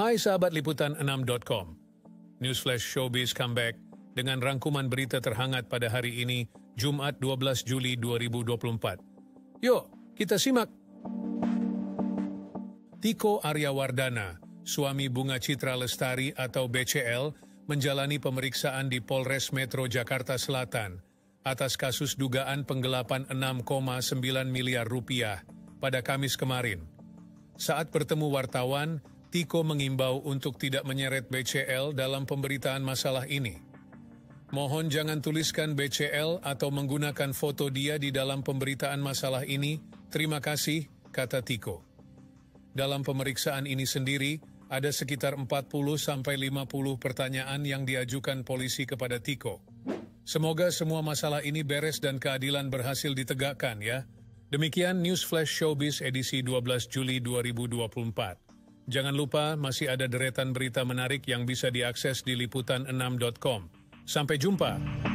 Hai sahabat liputan 6.com. Newsflash Showbiz comeback dengan rangkuman berita terhangat pada hari ini, Jumat 12 Juli 2024. Yuk, kita simak. Tiko Aryawardana, suami Bunga Citra Lestari atau BCL, menjalani pemeriksaan di Polres Metro Jakarta Selatan atas kasus dugaan penggelapan 6,9 miliar rupiah pada Kamis kemarin. Saat bertemu wartawan, Tiko mengimbau untuk tidak menyeret BCL dalam pemberitaan masalah ini. Mohon jangan tuliskan BCL atau menggunakan foto dia di dalam pemberitaan masalah ini. Terima kasih, kata Tiko. Dalam pemeriksaan ini sendiri, ada sekitar 40-50 pertanyaan yang diajukan polisi kepada Tiko. Semoga semua masalah ini beres dan keadilan berhasil ditegakkan ya. Demikian News Flash Showbiz edisi 12 Juli 2024. Jangan lupa masih ada deretan berita menarik yang bisa diakses di liputan6.com. Sampai jumpa.